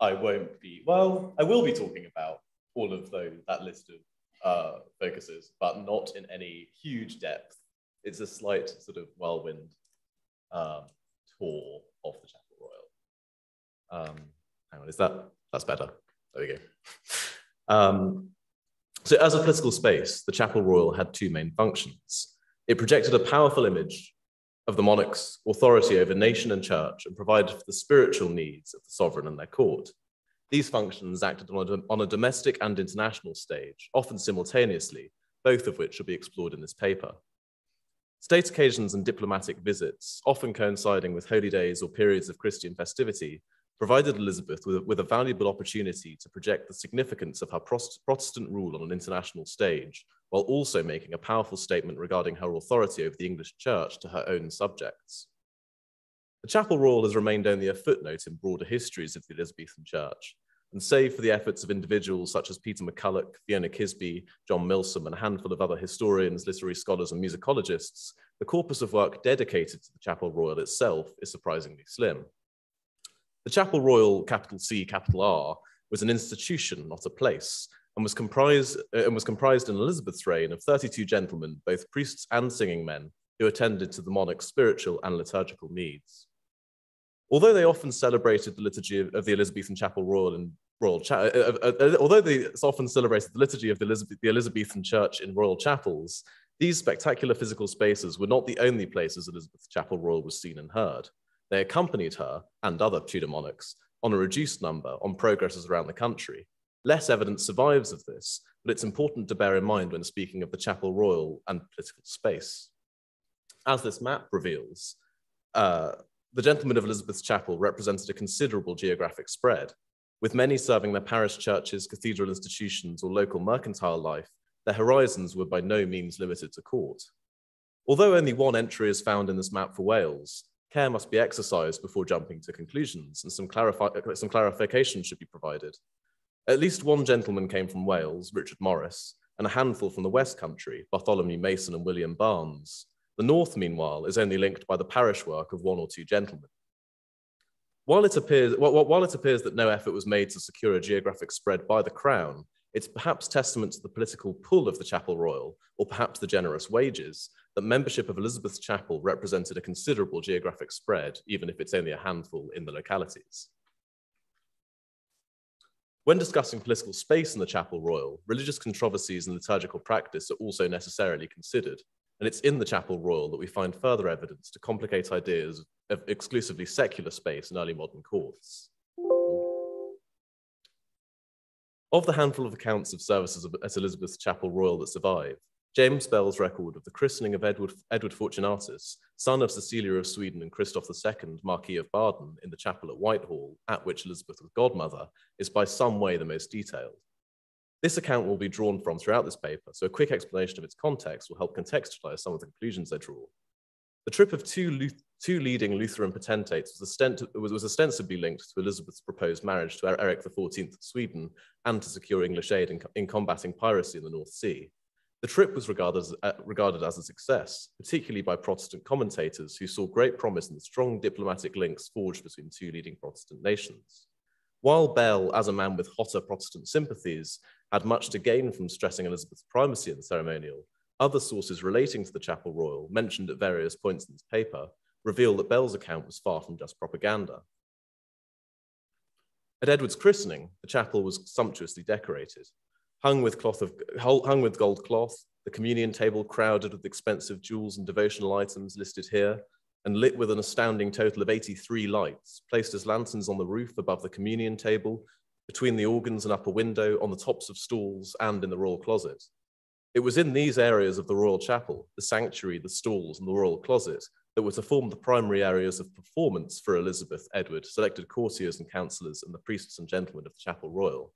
I won't be, well, I will be talking about all of those, that list of uh, focuses, but not in any huge depth. It's a slight sort of whirlwind um, tour of the Chapel Royal. Um, hang on, is that, that's better. There we go. Um, so as a political space, the Chapel Royal had two main functions. It projected a powerful image of the monarch's authority over nation and church and provided for the spiritual needs of the sovereign and their court. These functions acted on a, on a domestic and international stage, often simultaneously, both of which will be explored in this paper. State occasions and diplomatic visits, often coinciding with holy days or periods of Christian festivity, provided Elizabeth with a, with a, valuable opportunity to project the significance of her Protestant rule on an international stage while also making a powerful statement regarding her authority over the English church to her own subjects. The Chapel Royal has remained only a footnote in broader histories of the Elizabethan Church, and save for the efforts of individuals such as Peter McCullough, Fiona Kisby, John Milsom, and a handful of other historians, literary scholars, and musicologists, the corpus of work dedicated to the Chapel Royal itself is surprisingly slim. The Chapel Royal, capital C, capital R, was an institution, not a place, and was comprised, uh, and was comprised in Elizabeth's reign of 32 gentlemen, both priests and singing men, who attended to the monarch's spiritual and liturgical needs. Although they often celebrated the liturgy of, of the Elizabethan Chapel Royal and royal cha- uh, uh, uh, although they often celebrated the liturgy of the, Elizabeth, the Elizabethan church in royal chapels, these spectacular physical spaces were not the only places Elizabeth Chapel Royal was seen and heard. They accompanied her and other Tudor monarchs on a reduced number on progresses around the country, Less evidence survives of this, but it's important to bear in mind when speaking of the Chapel Royal and political space. As this map reveals, uh, the gentlemen of Elizabeth's Chapel represented a considerable geographic spread, with many serving their parish churches, cathedral institutions, or local mercantile life, their horizons were by no means limited to court. Although only one entry is found in this map for Wales, care must be exercised before jumping to conclusions, and some, some clarification should be provided. At least one gentleman came from Wales, Richard Morris, and a handful from the West Country, Bartholomew Mason and William Barnes. The North, meanwhile, is only linked by the parish work of one or two gentlemen. While it, appears, while it appears that no effort was made to secure a geographic spread by the Crown, it's perhaps testament to the political pull of the Chapel Royal, or perhaps the generous wages, that membership of Elizabeth's Chapel represented a considerable geographic spread, even if it's only a handful in the localities. When discussing political space in the Chapel Royal, religious controversies and liturgical practice are also necessarily considered, and it's in the Chapel Royal that we find further evidence to complicate ideas of exclusively secular space in early modern courts. Of the handful of accounts of services at Elizabeth's Chapel Royal that survive, James Bell's record of the christening of Edward, Edward Fortunatus, son of Cecilia of Sweden and Christoph II, Marquis of Baden, in the chapel at Whitehall, at which Elizabeth was godmother, is by some way the most detailed. This account will be drawn from throughout this paper, so a quick explanation of its context will help contextualize some of the conclusions I draw. The trip of two, two leading Lutheran potentates was, was, was, ostensibly linked to Elizabeth's proposed marriage to er-, Eric XIV of Sweden and to secure English aid in, in combating piracy in the North Sea. The trip was regarded as, uh, regarded as a success, particularly by Protestant commentators who saw great promise in the strong diplomatic links forged between two leading Protestant nations. While Bell, as a man with hotter Protestant sympathies, had much to gain from stressing Elizabeth's primacy in the ceremonial, other sources relating to the Chapel Royal, mentioned at various points in this paper, reveal that Bell's account was far from just propaganda. At Edward's christening, the chapel was sumptuously decorated hung with, cloth of, hung with gold cloth, the communion table crowded with expensive jewels and devotional items listed here, and lit with an astounding total of 83 lights, placed as lanterns on the roof above the communion table, between the organs and upper window, on the tops of stalls, and in the royal closet. It was in these areas of the royal chapel, the sanctuary, the stalls, and the royal closet, that were to form the primary areas of performance for Elizabeth, Edward, selected courtiers and councillors, and the priests and gentlemen of the chapel royal.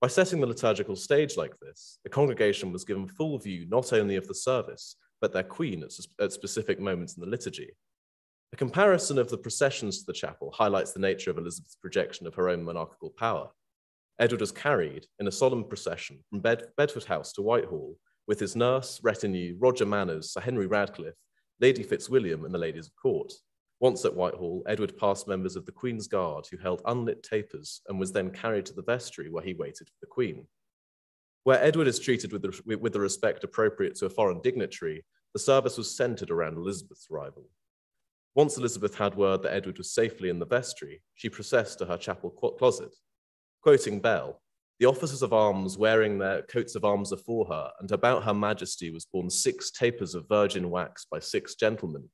By setting the liturgical stage like this, the congregation was given full view not only of the service, but their queen at, at specific moments in the liturgy. A comparison of the processions to the chapel highlights the nature of Elizabeth's projection of her own monarchical power. Edward was carried in a solemn procession from Bed Bedford House to Whitehall with his nurse, retinue, Roger Manners, Sir Henry Radcliffe, Lady Fitzwilliam, and the ladies of court. Once at Whitehall, Edward passed members of the Queen's Guard who held unlit tapers and was then carried to the vestry where he waited for the Queen. Where Edward is treated with the, with the respect appropriate to a foreign dignitary, the service was centered around Elizabeth's arrival. Once Elizabeth had word that Edward was safely in the vestry, she processed to her chapel closet. Quoting Bell, the officers of arms wearing their coats of arms afore her, and about her majesty was borne six tapers of virgin wax by six gentlemen.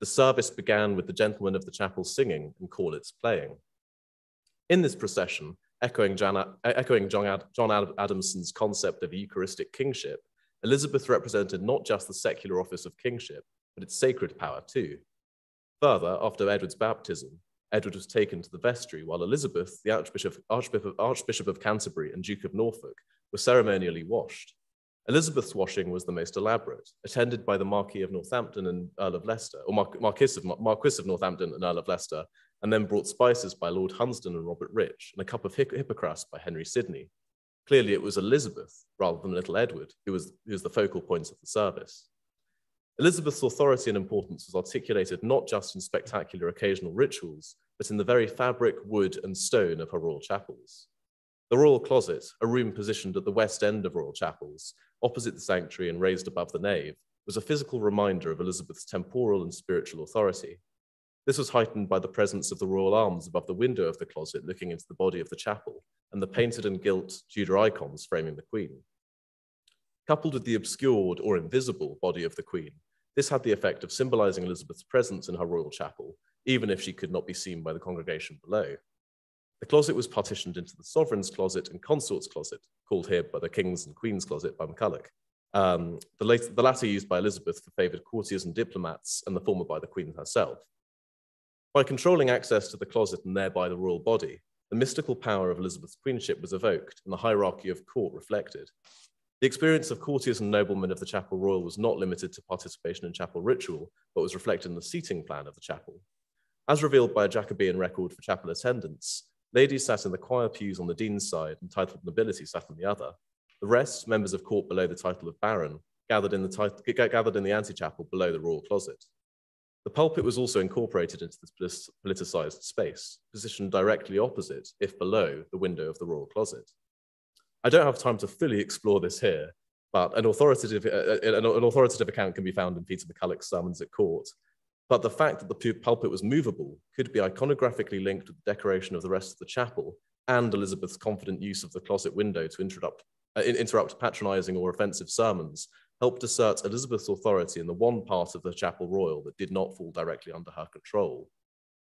The service began with the gentlemen of the chapel singing and cornets playing. In this procession, echoing John, echoing John, John Adamson's concept of Eucharistic kingship, Elizabeth represented not just the secular office of kingship, but its sacred power too. Further, after Edward's baptism, Edward was taken to the vestry, while Elizabeth, the Archbishop, Archbishop, Archbishop of Canterbury and Duke of Norfolk, were ceremonially washed. Elizabeth's washing was the most elaborate, attended by the Marquis of Northampton and Earl of Leicester, or Mar Marquis, of, Marquis of Northampton and Earl of Leicester, and then brought spices by Lord Hunsdon and Robert Rich, and a cup of hippocras by Henry Sidney. Clearly, it was Elizabeth rather than little Edward who was, who was the focal point of the service. Elizabeth's authority and importance was articulated not just in spectacular occasional rituals, but in the very fabric, wood, and stone of her royal chapels. The royal closet, a room positioned at the west end of royal chapels, opposite the sanctuary and raised above the nave, was a physical reminder of Elizabeth's temporal and spiritual authority. This was heightened by the presence of the royal arms above the window of the closet looking into the body of the chapel and the painted and gilt Tudor icons framing the queen. Coupled with the obscured or invisible body of the queen, this had the effect of symbolizing Elizabeth's presence in her royal chapel, even if she could not be seen by the congregation below. The closet was partitioned into the sovereign's closet and consort's closet, called here by the king's and queen's closet by MacCulloch. Um, the, the latter used by Elizabeth for favored courtiers and diplomats, and the former by the queen herself. By controlling access to the closet and thereby the royal body, the mystical power of Elizabeth's queenship was evoked and the hierarchy of court reflected. The experience of courtiers and noblemen of the Chapel Royal was not limited to participation in chapel ritual, but was reflected in the seating plan of the chapel. As revealed by a Jacobean record for chapel attendance, ladies sat in the choir pews on the dean's side and titled nobility sat on the other. The rest, members of court below the title of baron, gathered in the, gathered in the antechapel below the royal closet. The pulpit was also incorporated into this politicized space, positioned directly opposite, if below, the window of the royal closet. I don't have time to fully explore this here, but an authoritative, uh, uh an authoritative account can be found in Peter McCullough's Sermons at Court. But the fact that the pulpit was movable could be iconographically linked with the decoration of the rest of the chapel and Elizabeth's confident use of the closet window to interrupt, uh, interrupt patronizing or offensive sermons helped assert Elizabeth's authority in the one part of the Chapel Royal that did not fall directly under her control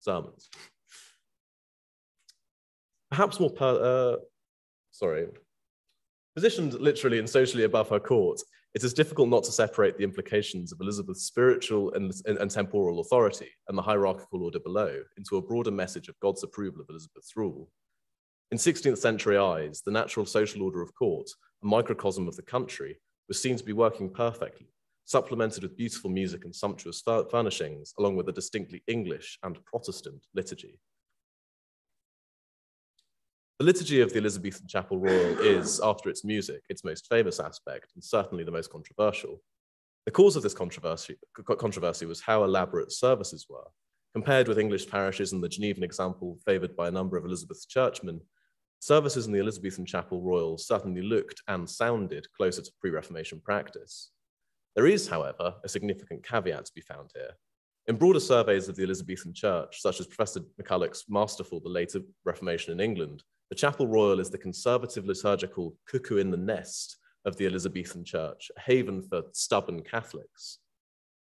sermons. Perhaps more, per, uh, sorry, positioned literally and socially above her court, it is difficult not to separate the implications of Elizabeth's spiritual and, and, and, temporal authority and the hierarchical order below into a broader message of God's approval of Elizabeth's rule. In 16th century eyes, the natural social order of court, a microcosm of the country, was seen to be working perfectly, supplemented with beautiful music and sumptuous furnishings, along with a distinctly English and Protestant liturgy. The liturgy of the Elizabethan Chapel Royal is, after its music, its most famous aspect, and certainly the most controversial. The cause of this controversy, controversy was how elaborate services were. Compared with English parishes and the Genevan example favoured by a number of Elizabeth's churchmen, services in the Elizabethan Chapel Royal certainly looked and sounded closer to pre Reformation practice. There is, however, a significant caveat to be found here. In broader surveys of the Elizabethan Church, such as Professor MacCulloch's Masterful, the Later Reformation in England, the Chapel Royal is the conservative liturgical cuckoo in the nest of the Elizabethan Church, a haven for stubborn Catholics.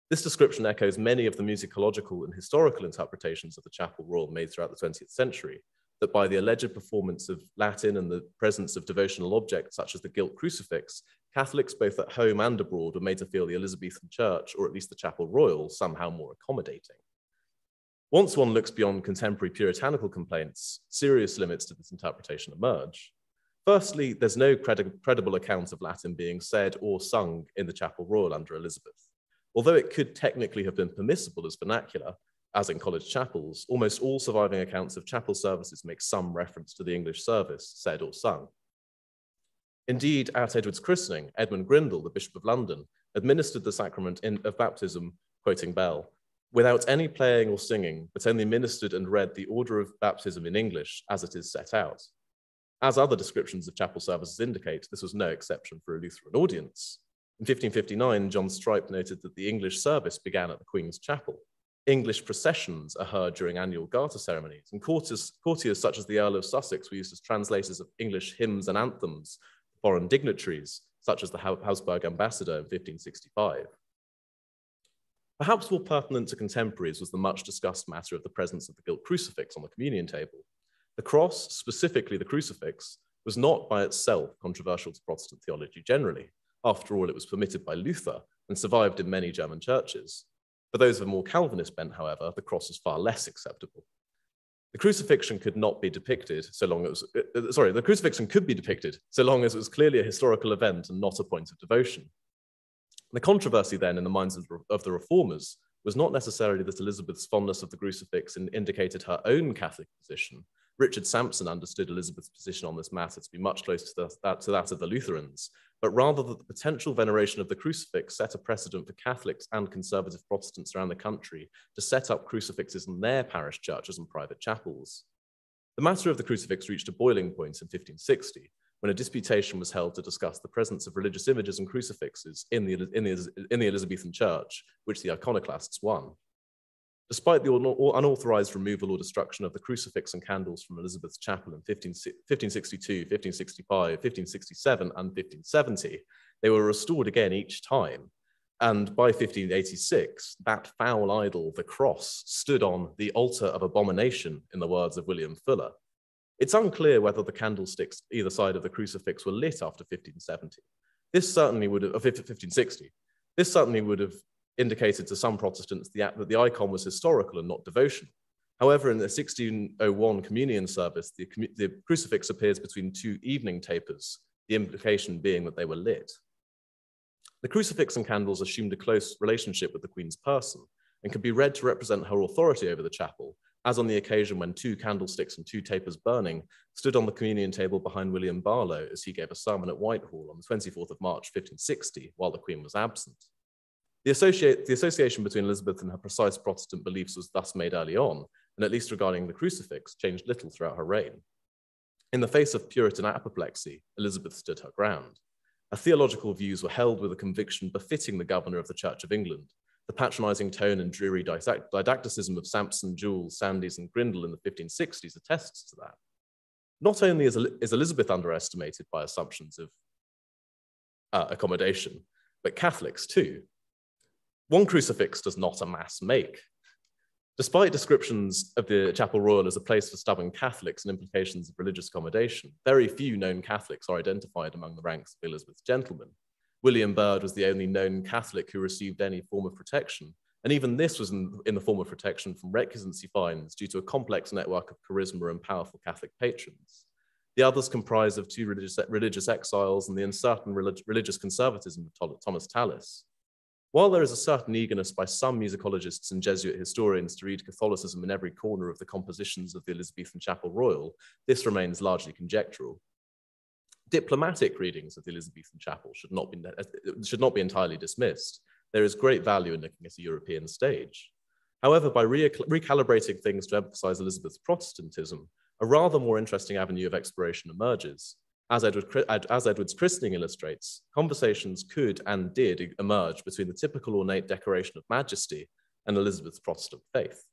This description echoes many of the musicological and historical interpretations of the Chapel Royal made throughout the 20th century, that by the alleged performance of Latin and the presence of devotional objects such as the gilt crucifix, Catholics both at home and abroad were made to feel the Elizabethan Church, or at least the Chapel Royal, somehow more accommodating. Once one looks beyond contemporary puritanical complaints, serious limits to this interpretation emerge. Firstly, there's no credi credible account of Latin being said or sung in the Chapel Royal under Elizabeth. Although it could technically have been permissible as vernacular, as in college chapels, almost all surviving accounts of chapel services make some reference to the English service, said or sung. Indeed, at Edward's christening, Edmund Grindal, the Bishop of London, administered the sacrament in, of baptism, quoting Bell, without any playing or singing, but only ministered and read the order of baptism in English as it is set out. As other descriptions of chapel services indicate, this was no exception for a Lutheran audience. In 1559, John Strype noted that the English service began at the Queen's Chapel. English processions are heard during annual garter ceremonies, and courtiers, courtiers such as the Earl of Sussex were used as translators of English hymns and anthems for foreign dignitaries, such as the Habsburg ambassador in 1565. Perhaps more pertinent to contemporaries was the much discussed matter of the presence of the gilt crucifix on the communion table. The cross, specifically the crucifix, was not by itself controversial to Protestant theology generally. After all, it was permitted by Luther and survived in many German churches. For those of a more Calvinist bent, however, the cross was far less acceptable. The crucifixion could not be depicted so long as, uh, uh, sorry, the crucifixion could be depicted so long as it was clearly a historical event and not a point of devotion. The controversy then in the minds of, of the reformers was not necessarily that Elizabeth's fondness of the crucifix indicated her own Catholic position. Richard Sampson understood Elizabeth's position on this matter to be much closer to that, to that of the Lutherans, but rather that the potential veneration of the crucifix set a precedent for Catholics and conservative Protestants around the country to set up crucifixes in their parish churches and private chapels. The matter of the crucifix reached a boiling point in 1560 when a disputation was held to discuss the presence of religious images and crucifixes in the, in the, in the Elizabethan church, which the iconoclasts won. Despite the unauthorized removal or destruction of the crucifix and candles from Elizabeth's chapel in 1562, 1565, 1567, and 1570, they were restored again each time. And by 1586, that foul idol, the cross, stood on the altar of abomination, in the words of William Fuller. It's unclear whether the candlesticks either side of the crucifix were lit after 1570. This certainly would have, uh, 1560. This certainly would have indicated to some Protestants the, that the icon was historical and not devotional. However, in the 1601 communion service, the, the crucifix appears between two evening tapers, the implication being that they were lit. The crucifix and candles assumed a close relationship with the Queen's person and could be read to represent her authority over the chapel, as on the occasion when two candlesticks and two tapers burning stood on the communion table behind William Barlow as he gave a sermon at Whitehall on the 24th of March, 1560, while the Queen was absent. The, associate, the association between Elizabeth and her precise Protestant beliefs was thus made early on, and at least regarding the crucifix, changed little throughout her reign. In the face of Puritan apoplexy, Elizabeth stood her ground. Her theological views were held with a conviction befitting the governor of the Church of England. The patronizing tone and dreary didacticism of Sampson, Jewel, Sandys, and Grindal in the 1560s attests to that. Not only is, Elizabeth underestimated by assumptions of uh, accommodation, but Catholics too, one crucifix does not a mass make. Despite descriptions of the Chapel Royal as a place for stubborn Catholics and implications of religious accommodation, very few known Catholics are identified among the ranks of Elizabeth's gentlemen. William Byrd was the only known Catholic who received any form of protection, and even this was in, in the form of protection from recusancy fines due to a complex network of charisma and powerful Catholic patrons. The others comprised of two religious, religious exiles and the uncertain relig religious conservatism of Thomas Tallis. While there is a certain eagerness by some musicologists and Jesuit historians to read Catholicism in every corner of the compositions of the Elizabethan Chapel Royal, this remains largely conjectural. Diplomatic readings of the Elizabethan Chapel should not be, uh, should not be entirely dismissed. There is great value in looking at a European stage. However, by re recalibrating things to emphasize Elizabeth's Protestantism, a rather more interesting avenue of exploration emerges. As, Edward, as, Edward's christening illustrates, conversations could and did emerge between the typical ornate decoration of majesty and Elizabeth's Protestant faith.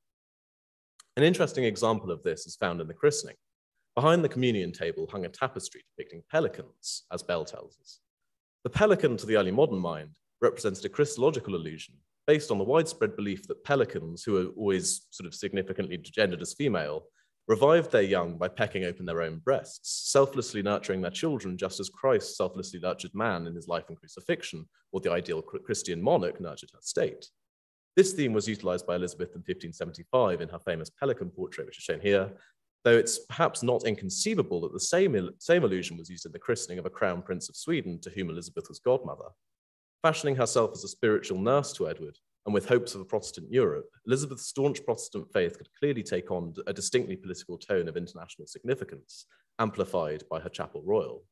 An interesting example of this is found in the christening. Behind the communion table hung a tapestry depicting pelicans, as Bell tells us. The pelican, to the early modern mind, represented a Christological illusion based on the widespread belief that pelicans, who are always sort of significantly gendered as female, revived their young by pecking open their own breasts, selflessly nurturing their children just as Christ selflessly nurtured man in his life and crucifixion, or the ideal Christian monarch nurtured her state. This theme was utilized by Elizabeth in 1575 in her famous pelican portrait, which is shown here, though it's perhaps not inconceivable that the same, same illusion was used in the christening of a crown prince of Sweden to whom Elizabeth was godmother. Fashioning herself as a spiritual nurse to Edward, and with hopes of a Protestant Europe, Elizabeth's staunch Protestant faith could clearly take on a distinctly political tone of international significance, amplified by her chapel royal.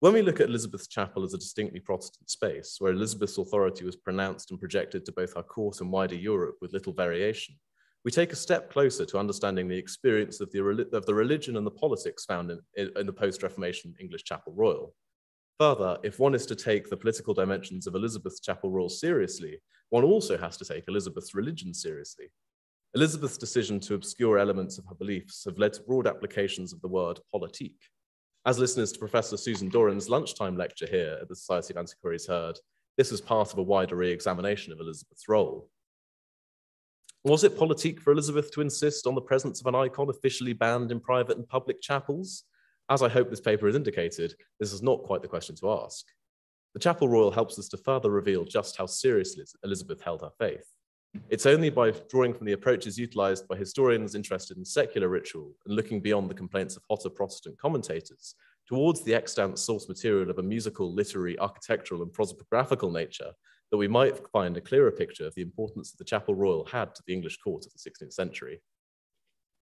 When we look at Elizabeth's chapel as a distinctly Protestant space, where Elizabeth's authority was pronounced and projected to both our court and wider Europe with little variation, we take a step closer to understanding the experience of the, of the religion and the politics found in, in the post-Reformation English Chapel Royal. Further, if one is to take the political dimensions of Elizabeth's Chapel Royal seriously, one also has to take Elizabeth's religion seriously. Elizabeth's decision to obscure elements of her beliefs have led to broad applications of the word politique, as listeners to Professor Susan Doran's lunchtime lecture here at the Society of Antiquaries heard, this was part of a wider re-examination of Elizabeth's role. Was it politique for Elizabeth to insist on the presence of an icon officially banned in private and public chapels? As I hope this paper has indicated, this is not quite the question to ask. The Chapel Royal helps us to further reveal just how seriously Elizabeth held her faith. It's only by drawing from the approaches utilized by historians interested in secular ritual and looking beyond the complaints of hotter Protestant commentators towards the extant source material of a musical, literary, architectural, and prosopographical nature that we might find a clearer picture of the importance that the Chapel Royal had to the English court of the 16th century.